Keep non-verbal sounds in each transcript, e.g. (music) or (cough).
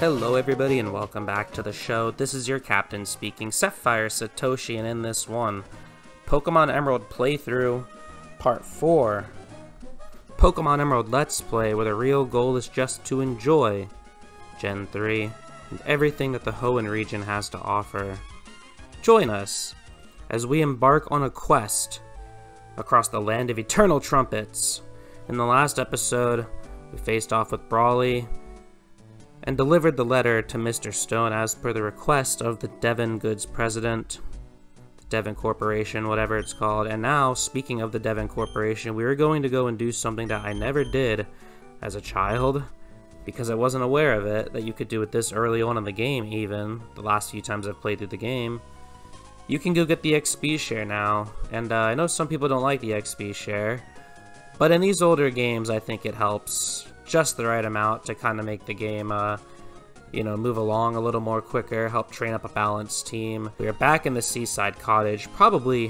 Hello everybody and welcome back to the show. This is your captain speaking, Sapphire Satoshi, and in this one, Pokemon Emerald playthrough, part 4. Pokemon Emerald Let's Play, where the real goal is just to enjoy Gen 3 and everything that the Hoenn region has to offer. Join us as we embark on a quest across the land of eternal trumpets. In the last episode, we faced off with Brawly, and delivered the letter to Mr. Stone as per the request of the Devon Goods president, the Devon Corporation, whatever it's called. And now, speaking of the Devon Corporation, we are going to go and do something that I never did as a child because I wasn't aware of it, that you could do it this early on in the game, even the last few times I've played through the game. You can go get the XP share now, and uh, I know some people don't like the XP share, but in these older games, I think it helps just the right amount to kind of make the game, uh, you know, move along a little more quicker, help train up a balanced team. We are back in the Seaside Cottage, probably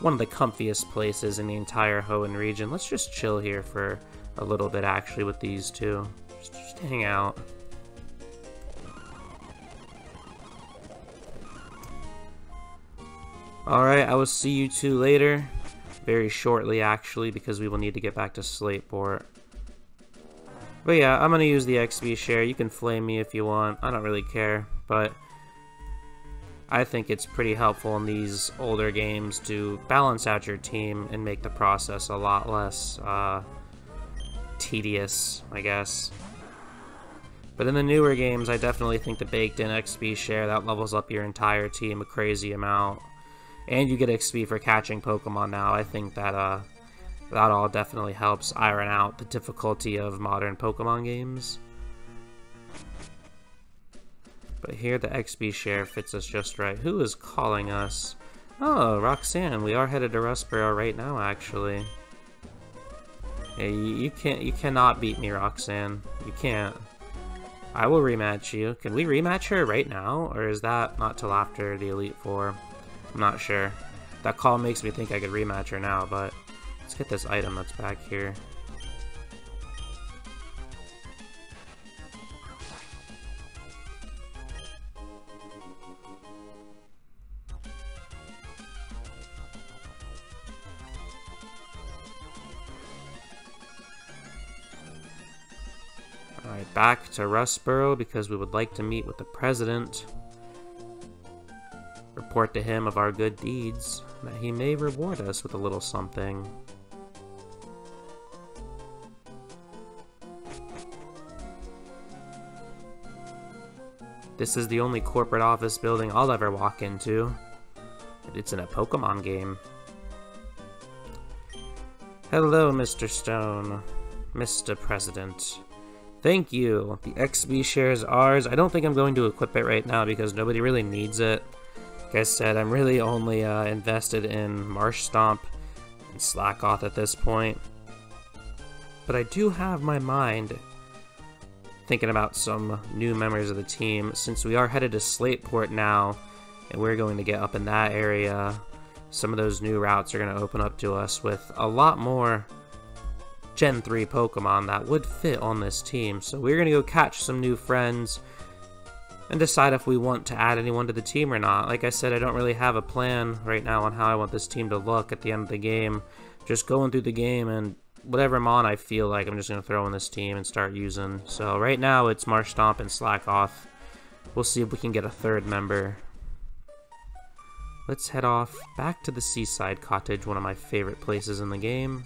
one of the comfiest places in the entire Hoenn region. Let's just chill here for a little bit, actually, with these two. Just, just hang out. Alright, I will see you two later. Very shortly, actually, because we will need to get back to Slateport. But yeah, I'm gonna use the XP share. You can flame me if you want. I don't really care, but I think it's pretty helpful in these older games to balance out your team and make the process a lot less uh, tedious, I guess. But in the newer games, I definitely think the baked-in XP share, that levels up your entire team a crazy amount. And you get XP for catching Pokemon now. I think that uh, that all definitely helps iron out the difficulty of modern Pokemon games. But here the XP share fits us just right. Who is calling us? Oh, Roxanne. We are headed to Rustboro right now, actually. Yeah, you, you can't. You cannot beat me, Roxanne. You can't. I will rematch you. Can we rematch her right now, or is that not till after the Elite Four? I'm not sure. That call makes me think I could rematch her now, but Let's get this item that's back here. Alright, back to Rustboro because we would like to meet with the President. Report to him of our good deeds, that he may reward us with a little something. This is the only corporate office building I'll ever walk into. It's in a Pokemon game. Hello, Mr. Stone. Mr. President. Thank you. The XP share is ours. I don't think I'm going to equip it right now because nobody really needs it. Like I said, I'm really only uh, invested in Marshtomp and Slakoth at this point. But I do have my mind thinking about some new members of the team. Since we are headed to Slateport now, and we're going to get up in that area, some of those new routes are going to open up to us with a lot more Gen 3 Pokemon that would fit on this team. So we're going to go catch some new friends and decide if we want to add anyone to the team or not. Like I said, I don't really have a plan right now on how I want this team to look at the end of the game. Just going through the game and whatever mon I feel like I'm just going to throw in this team and start using. So right now it's Marshtomp and Slakoth. We'll see if we can get a third member. Let's head off back to the Seaside Cottage, one of my favorite places in the game.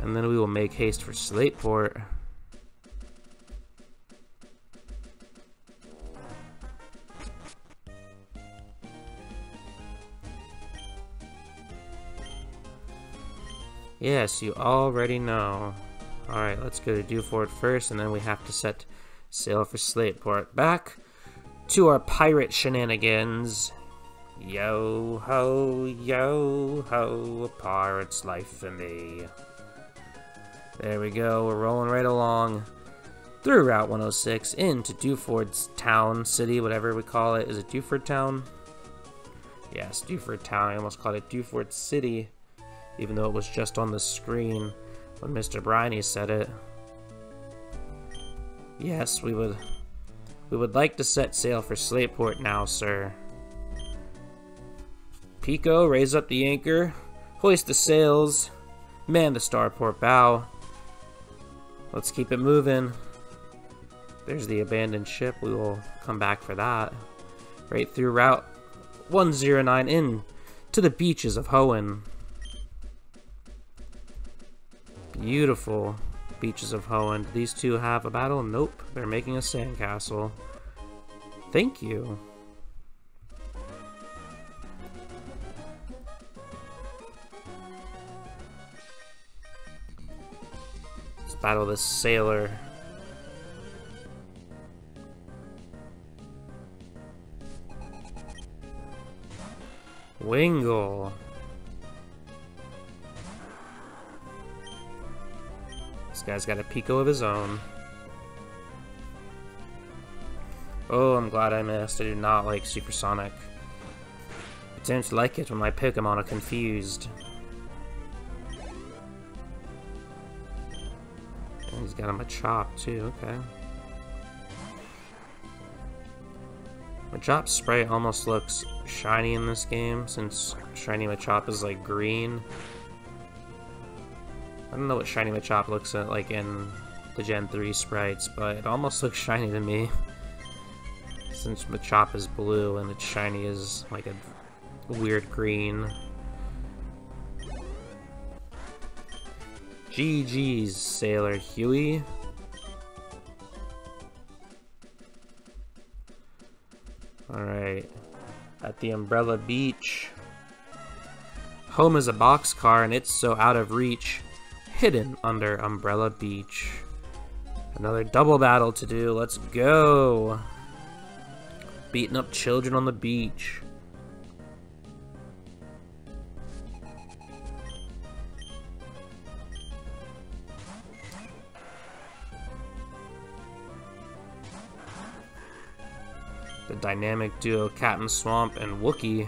And then we will make haste for Slateport. Yes, you already know. Alright, let's go to Dewford first, and then we have to set sail for Slateport. Back to our pirate shenanigans. Yo ho, yo ho, a pirate's life for me. There we go, we're rolling right along through Route 106 into Dewford's town, city, whatever we call it. Is it Dewford Town? Yes, Dewford Town. I almost called it Dewford City even though it was just on the screen when Mr. Briny said it. Yes, we would We would like to set sail for Slateport now, sir. Peeko, raise up the anchor. Hoist the sails. Man the starport bow. Let's keep it moving. There's the abandoned ship. We will come back for that. Right through Route 109 in to the beaches of Hoenn. Beautiful beaches of Hoenn. These two have a battle? Nope. They're making a sandcastle. Thank you. Let's battle this sailor. Wingull. Guy's got a Peeko of his own. Oh, I'm glad I missed. I do not like Supersonic. I don't like it when my Pokemon are confused. And he's got a chop too, okay. Machop spray almost looks shiny in this game since shiny Machop is like green. I don't know what shiny Machop looks uh, like in the Gen 3 sprites, but it almost (laughs) looks shiny to me. Since Machop is blue and its shiny is like a weird green. GG's, Sailor Huey. Alright. At the Umbrella Beach. Home is a boxcar and it's so out of reach. Hidden under Umbrella Beach. Another double battle to do. Let's go. Beating up children on the beach. The dynamic duo Captain Swamp and Wookie.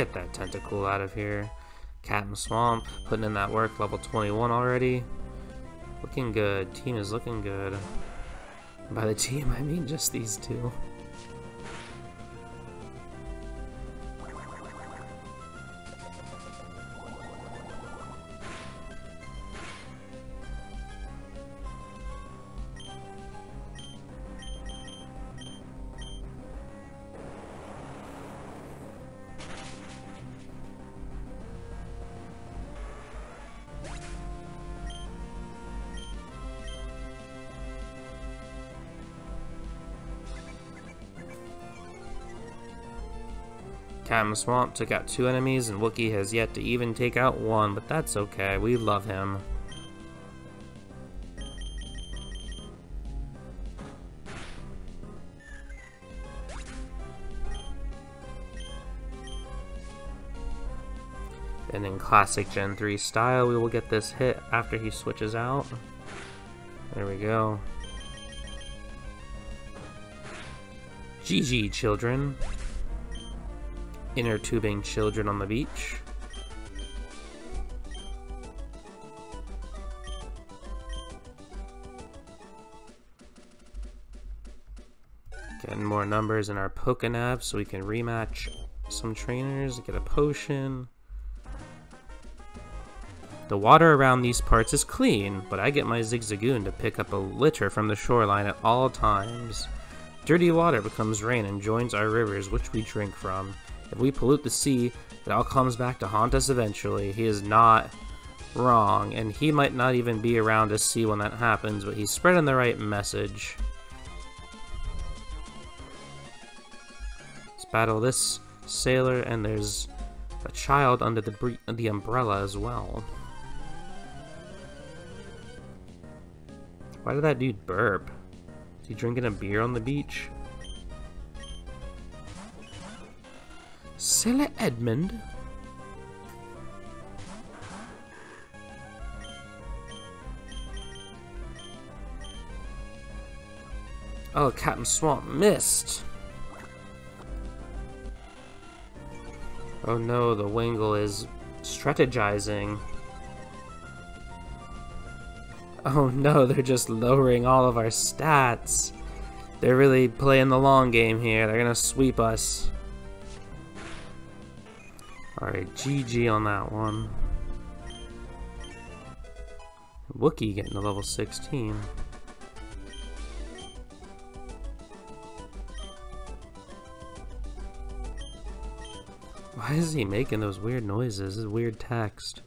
Get that Tentacool out of here. Captain Swamp, putting in that work, level 21 already. Looking good. Team is looking good. By the team, I mean just these two. Captain Swamp took out two enemies, and Wookie has yet to even take out one, but that's okay. We love him. And in classic Gen 3 style, we will get this hit after he switches out. There we go. GG, children inner tubing children on the beach. Getting more numbers in our Pokenav so we can rematch some trainers, get a potion. The water around these parts is clean, but I get my Zigzagoon to pick up a litter from the shoreline at all times. Dirty water becomes rain and joins our rivers, which we drink from. If we pollute the sea, it all comes back to haunt us eventually. He is not wrong, and he might not even be around to see when that happens, but he's spreading the right message. Let's battle this sailor, and there's a child under the, the umbrella as well. Why did that dude burp? Is he drinking a beer on the beach? Sailor Edmund? Oh, Captain Swamp missed. Oh no, the Wingull is strategizing. Oh no, they're just lowering all of our stats. They're really playing the long game here. They're gonna sweep us. Alright, GG on that one. Wookie getting to level 16. Why is he making those weird noises? This is weird text.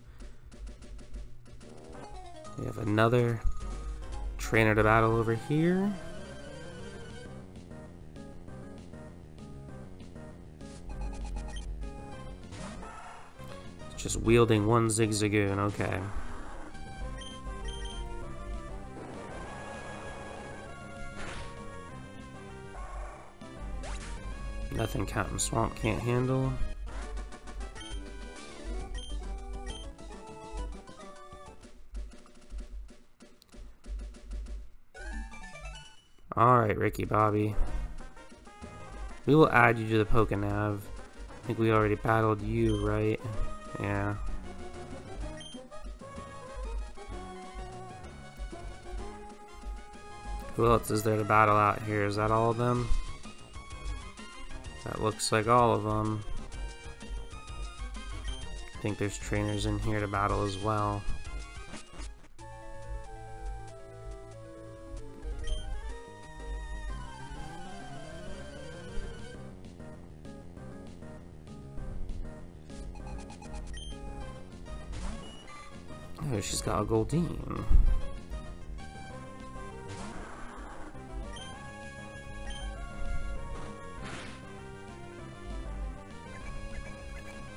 We have another trainer to battle over here. Just wielding one Zigzagoon, okay. Nothing Captain Swamp can't handle. Alright, Ricky Bobby. We will add you to the Pokenav. I think we already battled you, right? Yeah. Who else is there to battle out here? Is that all of them? That looks like all of them. I think there's trainers in here to battle as well.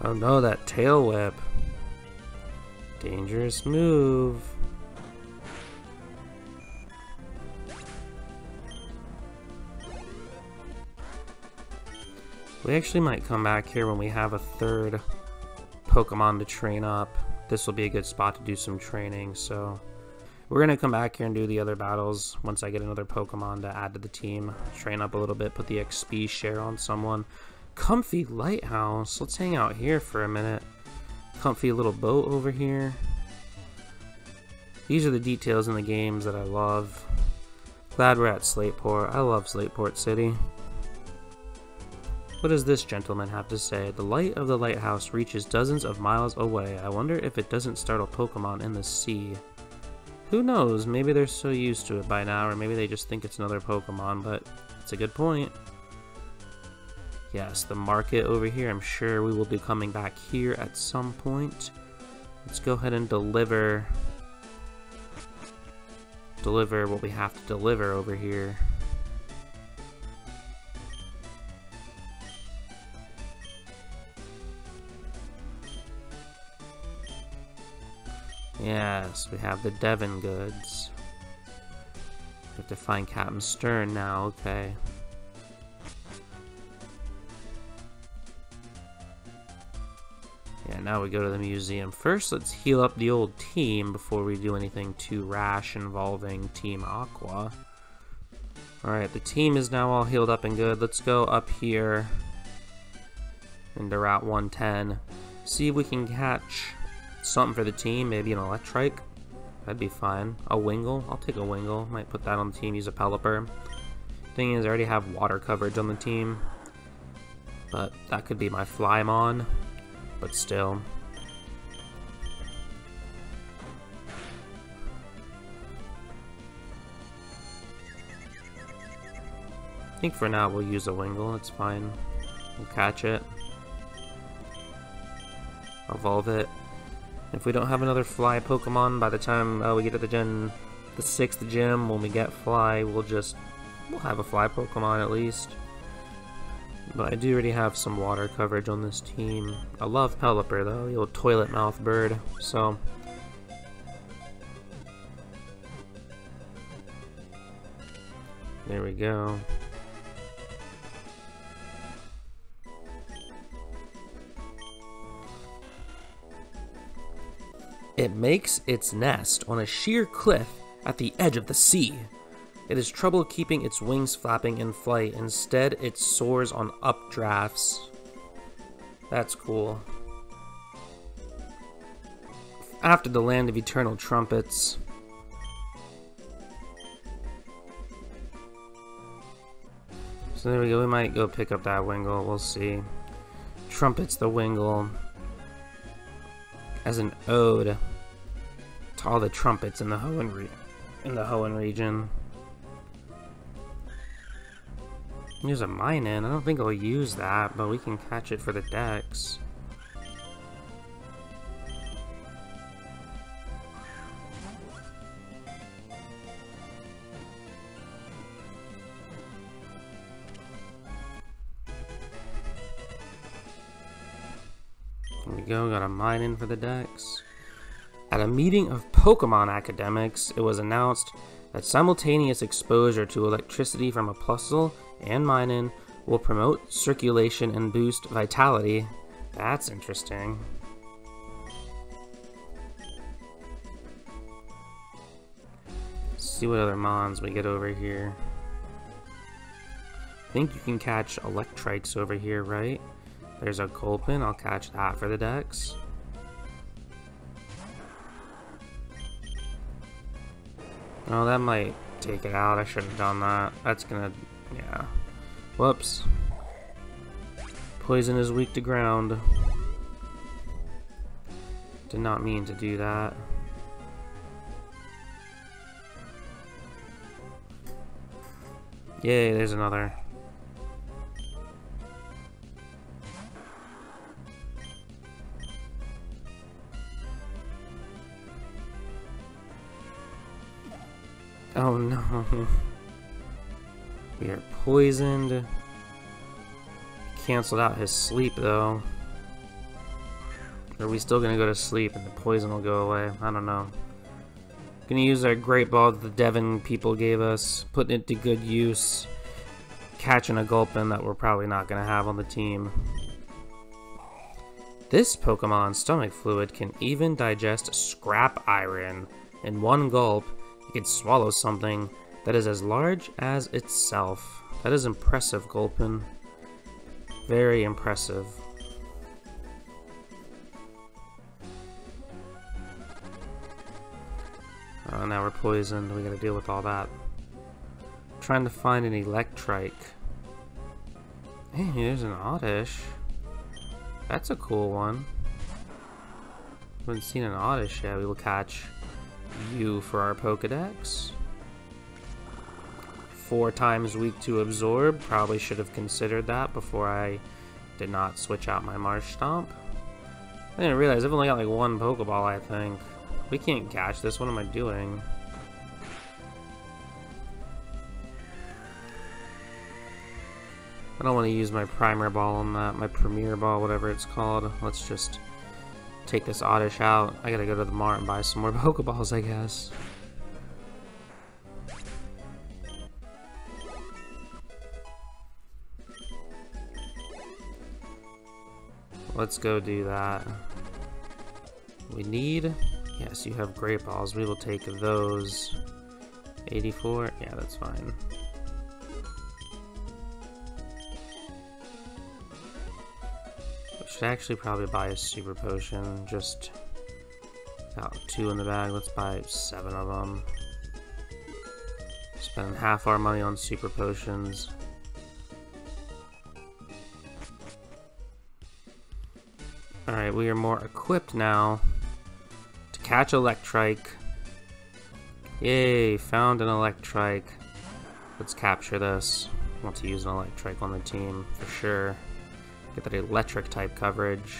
Oh, no, that tail whip. Dangerous move. We actually might come back here when we have a third Pokemon to train up this will be a good spot to do some training. So we're going to come back here and do the other battles once I get another Pokemon to add to the team. Train up a little bit, put the XP share on someone. Comfy Lighthouse. Let's hang out here for a minute. Comfy little boat over here. These are the details in the games that I love. Glad we're at Slateport. I love Slateport City. What does this gentleman have to say? The light of the lighthouse reaches dozens of miles away. I wonder if it doesn't startle Pokemon in the sea. Who knows? Maybe they're so used to it by now, or maybe they just think it's another Pokemon, but it's a good point. Yes, the market over here, I'm sure we will be coming back here at some point. Let's go ahead and deliver deliver what we have to deliver over here. Yes, we have the Devon goods. We have to find Captain Stern now, okay. Yeah, now we go to the museum. First, let's heal up the old team before we do anything too rash involving Team Aqua. Alright, the team is now all healed up and good. Let's go up here into Route 110. See if we can catch something for the team, maybe an Electrike. That'd be fine. A Wingull, I'll take a Wingull. Might put that on the team, use a Pelipper. Thing is, I already have water coverage on the team. But that could be my Flymon. But still. I think for now we'll use a Wingull, it's fine. We'll catch it. Evolve it. If we don't have another fly Pokemon by the time uh, we get to the gen, the sixth gym, when we get fly, we'll just, we'll have a fly Pokemon at least. But I do already have some water coverage on this team. I love Pelipper though, the old toilet mouth bird, so... There we go. It makes its nest on a sheer cliff at the edge of the sea. It has trouble keeping its wings flapping in flight. Instead, it soars on updrafts. That's cool. After the Land of Eternal Trumpets. So there we go, we might go pick up that Wingull, we'll see. Trumpets the Wingull. As an ode to all the trumpets in the Hoenn, in the Hoenn region. There's a Minun. I don't think I'll use that, but we can catch it for the Dex. A Minun for the Dex. At a meeting of Pokemon academics, it was announced that simultaneous exposure to electricity from a Plusle and Minun will promote circulation and boost vitality. That's interesting. Let's see what other mons we get over here. I think you can catch Electrikes over here, right? There's a Gulpin, I'll catch that for the Dex. Oh, that might take it out. I should have done that. That's gonna... yeah. Whoops. Poison is weak to ground. Did not mean to do that. Yay, there's another. Oh no. We are poisoned. Canceled out his sleep though. Are we still gonna go to sleep and the poison will go away? I don't know. Gonna use our great ball that the Devon people gave us, putting it to good use, catching a Gulpin that we're probably not gonna have on the team. This Pokemon's stomach fluid can even digest scrap iron in one gulp can swallow something that is as large as itself. That is impressive, Gulpin. Very impressive. Uh, now we're poisoned. We gotta deal with all that. trying to find an Electrike. Hey, an Oddish. That's a cool one. Haven't seen an Oddish yet. We will catch you for our Pokedex. Four times weak to absorb. Probably should have considered that before I did not switch out my Marshtomp. I didn't realize I've only got like one Pokeball, I think. We can't catch this. What am I doing? I don't want to use my primer ball on that, my premier ball, whatever it's called. Let's just take this Oddish out. I gotta go to the mart and buy some more (laughs) Pokeballs, I guess. Let's go do that. We need... Yes, you have Great Balls. We will take those. 84? Yeah, that's fine. Should actually probably buy a super potion. Just got two in the bag. Let's buy seven of them. Spend half our money on super potions. Alright, we are more equipped now to catch Electrike. Yay, found an Electrike. Let's capture this. want to use an Electrike on the team for sure. Get that electric type coverage.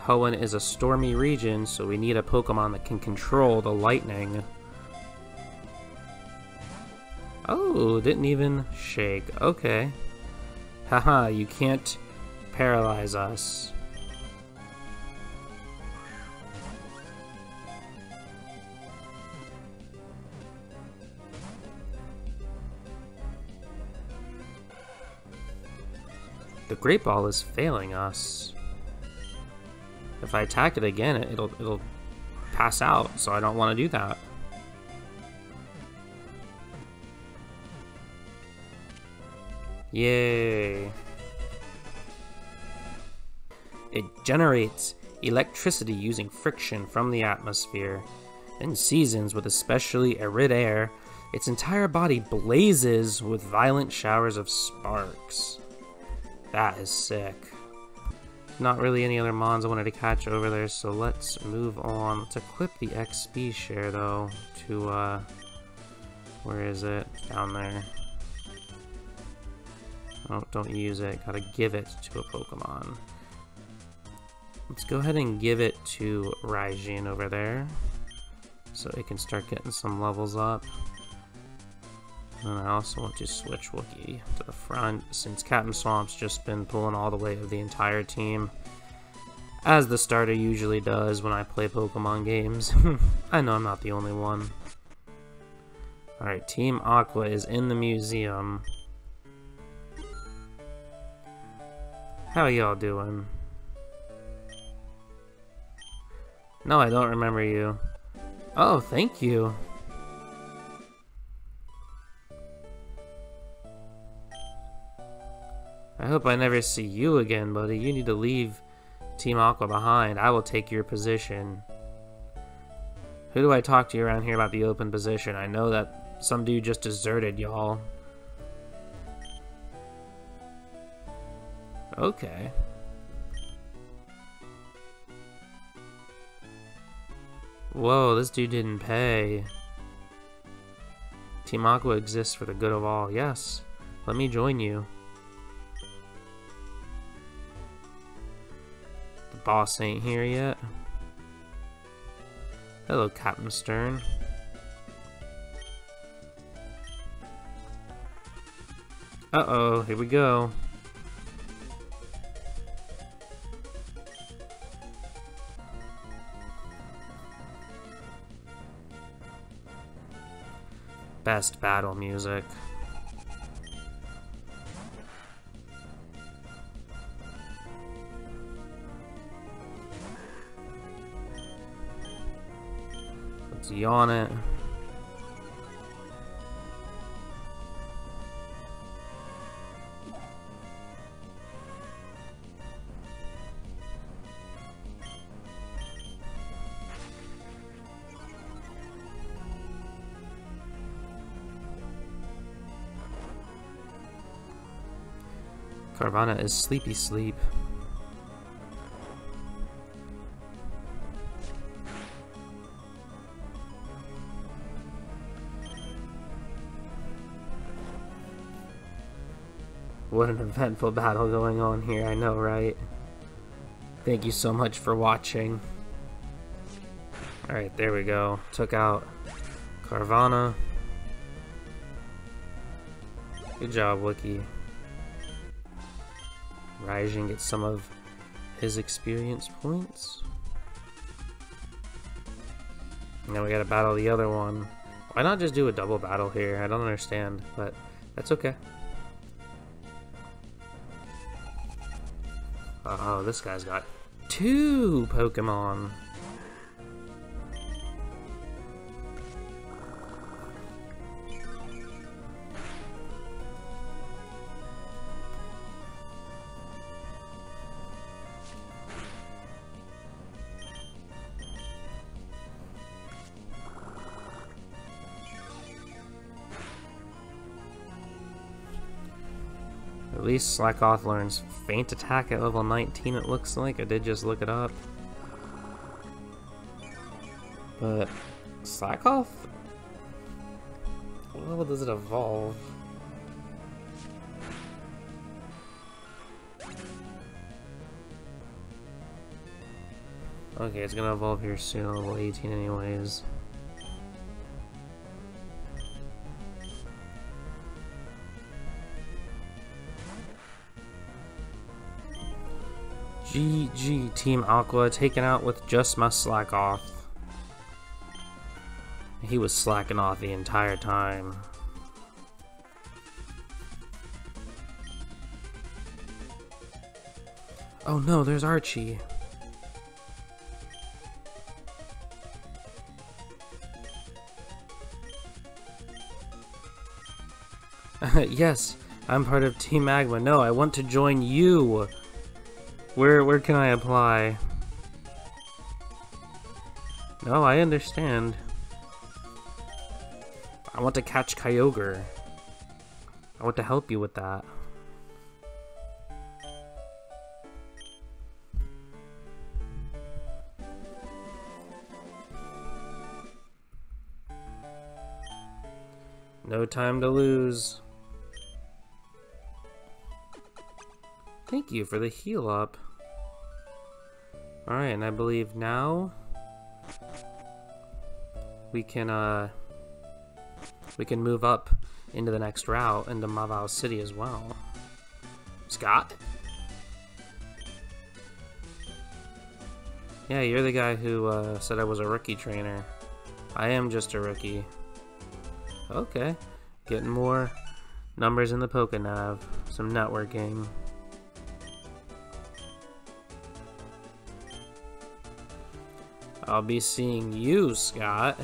Hoenn is a stormy region, so we need a Pokemon that can control the lightning. Oh, didn't even shake. Okay. Haha, you can't paralyze us. Great Ball is failing us. If I attack it again, it'll it'll pass out, so I don't want to do that. Yay. It generates electricity using friction from the atmosphere. In seasons with especially arid air, its entire body blazes with violent showers of sparks. That is sick. Not really any other mons I wanted to catch over there, so let's move on. Let's equip the XP share, though, to, uh... Where is it? Down there. Oh, don't use it. Gotta give it to a Pokemon. Let's go ahead and give it to Raijin over there. So it can start getting some levels up. And I also want to switch Wookie to the front, since Captain Swamp's just been pulling all the weight of the entire team. As the starter usually does when I play Pokemon games. (laughs) I know I'm not the only one. Alright, Team Aqua is in the museum. How y'all doing? No, I don't remember you. Oh, thank you. Hope I never see you again, buddy. You need to leave Team Aqua behind. I will take your position. Who do I talk to around here about the open position? I know that some dude just deserted y'all. Okay. Whoa, this dude didn't pay. Team Aqua exists for the good of all. Yes, let me join you. Boss ain't here yet. Hello, Captain Stern. Uh-oh, here we go. Best battle music. Let's yawn it. Carvanha is sleepy sleep. What an eventful battle going on here, I know, right? Thank you so much for watching. Alright, there we go. Took out Carvanha. Good job, Wookie. Raijin gets some of his experience points. Now we gotta battle the other one. Why not just do a double battle here? I don't understand, but that's okay. Oh, this guy's got two Pokemon. At least Slakoth learns Faint Attack at level 19 it looks like. I did just look it up. But Slakoth? What level does it evolve? Okay, it's gonna evolve here soon, level 18 anyways. GG Team Aqua taken out with just my Slakoth. He was slacking off the entire time. Oh no, there's Archie. (laughs) yes, I'm part of Team Magma. No, I want to join you. Where where can I apply? No, I understand. I want to catch Kyogre. I want to help you with that. No time to lose. Thank you for the heal up. Alright, and I believe now we can uh we can move up into the next route into Mauville City as well. Scott? Yeah, you're the guy who uh, said I was a rookie trainer. I am just a rookie. Okay. Getting more numbers in the Pokenav. Some networking. I'll be seeing you, Scott.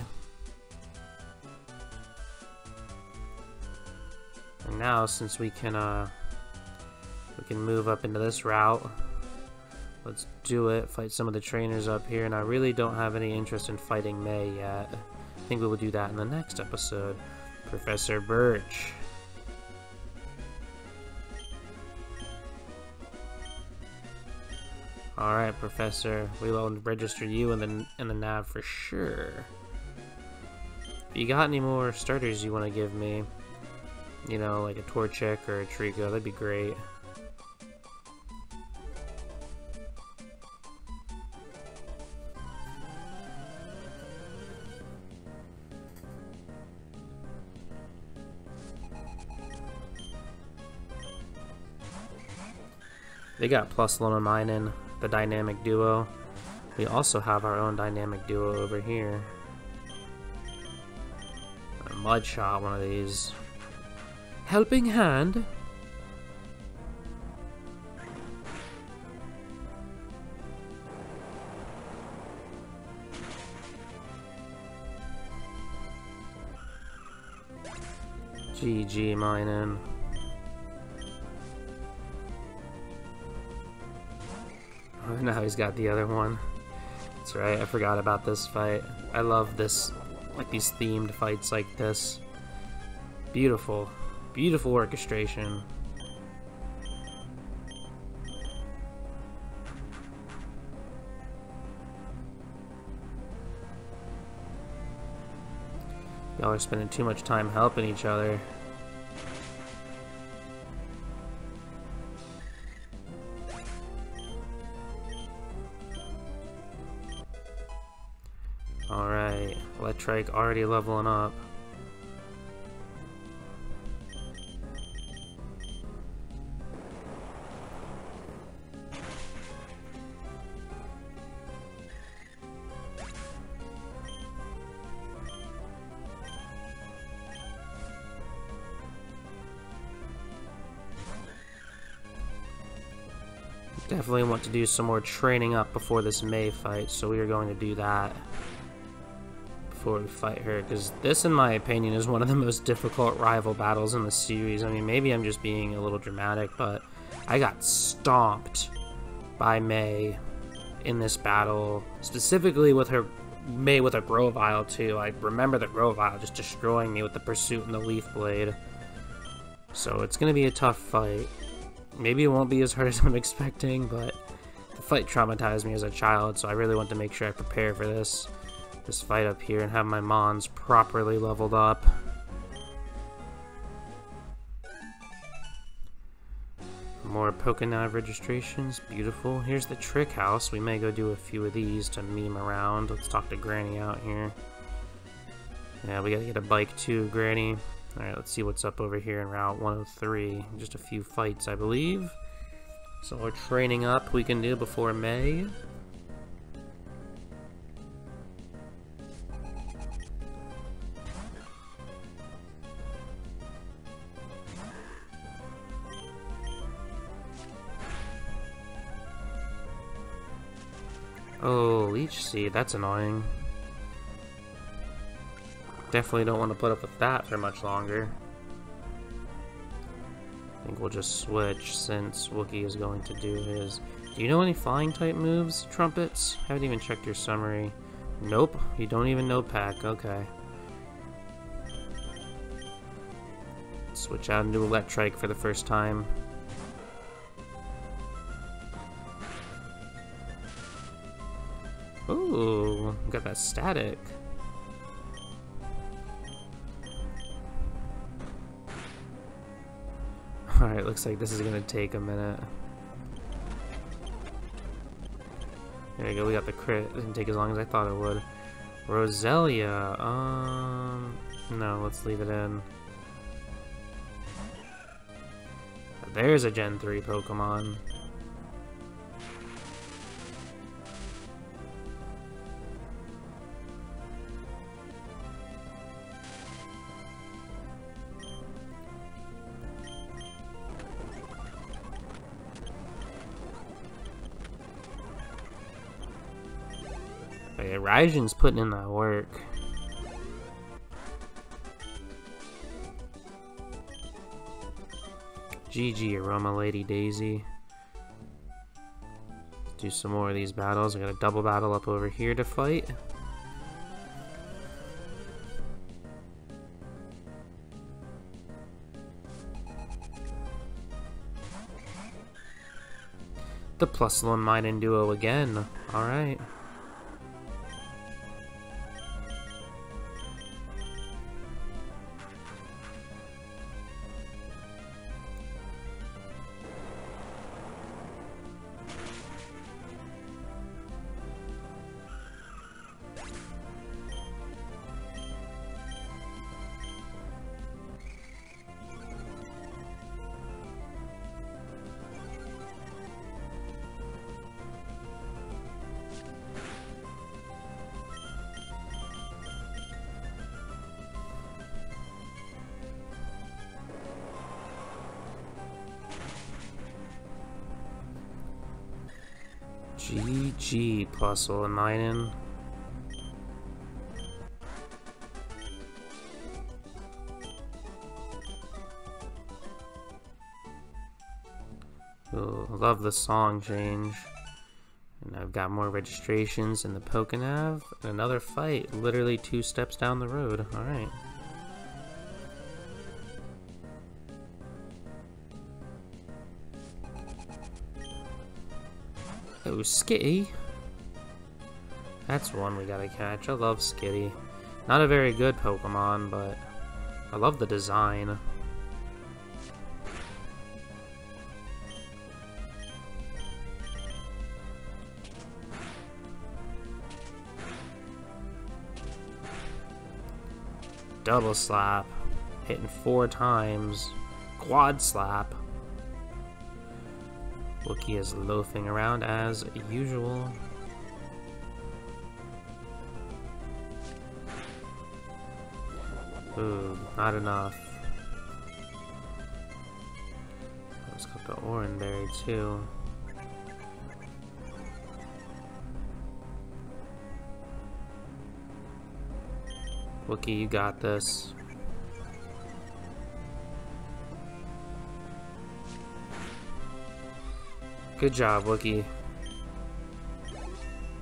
And now, since we can, uh, we can move up into this route, let's do it, fight some of the trainers up here, and I really don't have any interest in fighting May yet. I think we will do that in the next episode. Professor Birch. Alright, Professor. We will register you in the, in the nav for sure. If you got any more starters you want to give me, you know, like a Torchic or a Treecko, that'd be great. They got Plusle Minun the dynamic duo. We also have our own dynamic duo over here. A mud shot, one of these. Helping hand? GG Minun. Now he's got the other one. That's right, I forgot about this fight. I love this, like these themed fights like this. Beautiful, beautiful orchestration. Y'all are spending too much time helping each other. Trike already leveling up. Definitely want to do some more training up before this May fight, so we are going to do that before we fight her, because this, in my opinion, is one of the (laughs) most difficult rival battles in the series. I mean, maybe I'm just being a little dramatic, but I got stomped by May in this battle, specifically with her May with a Grovyle too. I remember the Grovyle just destroying me with the Pursuit and the Leaf Blade. So it's going to be a tough fight. Maybe it won't be as hard (laughs) as I'm expecting, but the fight traumatized me as a child, so I really want to make sure I prepare for this this fight up here and have my Mons properly leveled up. More Pokenav registrations, beautiful. Here's the trick house. We may go do a few of these to meme around. Let's talk to Granny out here. Yeah, we gotta get a bike too, Granny. Alright, let's see what's up over here in Route 103. Just a few fights, I believe. So we're training up we can do before May. Leech Seed, that's annoying. Definitely don't want to put up with that for much longer. I think we'll just switch since Wookie is going to do his Do you know any flying type moves, Trumpets? Haven't even checked your summary. Nope, you don't even know Pack, okay. Switch out into Electrike for the first time. Static. (laughs) Alright, looks like this is gonna take a minute. There we go, we got the crit. It didn't take as long as I thought it would. Roselia, um... No, let's leave it in. There's a Gen 3 Pokemon. Raijin's putting in that work. GG, Aroma Lady Daisy. do some more of these battles. I got a double battle up over here to fight. The plus one Minun duo again. Alright. GG Plusle and Minun. Ooh, love the song change. And I've got more registrations in the Pokenav. Another fight, literally two steps down the road. Alright. Skitty. That's one we gotta catch. I love Skitty. Not a very good Pokemon, but I love the design. Double slap. Hitting four times. Quad slap. Wookie is loafing around as usual. Ooh, not enough. Let's got the Oran Berry too. Wookie, you got this. Good job, Wookie.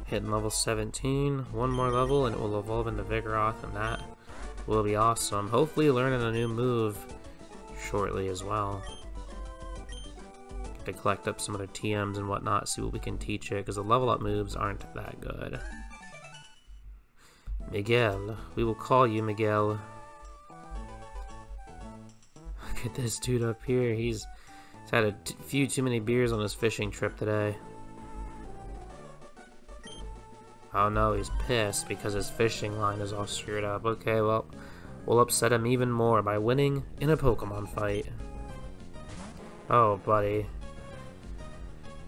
Hitting level 17. One more level and it will evolve into Vigoroth and that will be awesome. Hopefully learning a new move shortly as well. To collect up some other TMs and whatnot, see what we can teach it, because the level up moves aren't that good. Miguel. We will call you Miguel. (laughs) Look at this dude up here. He's He's had a few too many beers on his fishing trip today. Oh no, he's pissed because his fishing line is all screwed up. Okay, well, we'll upset him even more by winning in a Pokemon fight. Oh, buddy.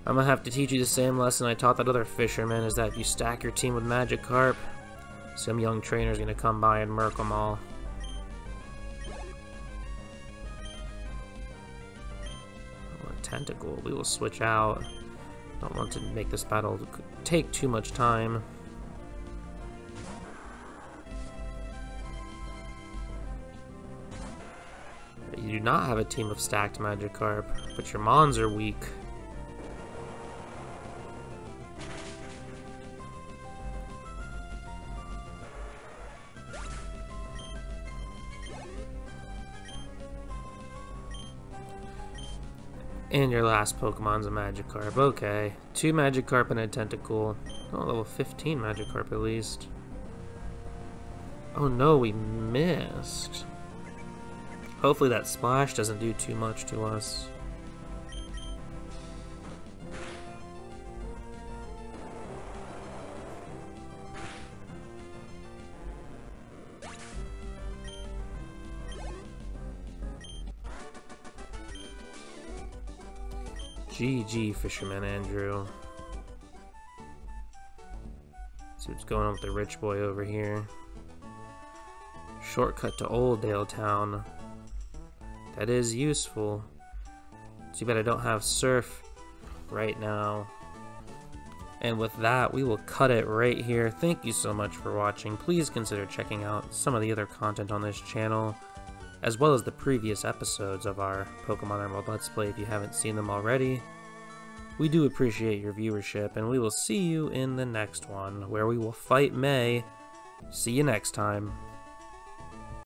I'm gonna have to teach you the same lesson I taught that other fisherman, is that if you stack your team with Magikarp, some young trainer's gonna come by and murk them all. Tentacool. We will switch out. Don't want to make this battle take too much time. You do not have a team of stacked Magikarp, but your Mons are weak. And your last Pokemon's a Magikarp. Okay. Two Magikarp and a Tentacool. Oh, level 15 Magikarp at least. Oh no, we missed. Hopefully that splash doesn't do too much to us. GG, Fisherman Andrew. See what's going on with the rich boy over here. Shortcut to Oldale Town. That is useful. Too bad I don't have surf right now. And with that, we will cut it right here. Thank you so much for watching. Please consider checking out some of the other content on this channel as well as the previous episodes of our Pokemon Emerald Let's Play if you haven't seen them already. We do appreciate your viewership, and we will see you in the next one, where we will fight May. See you next time.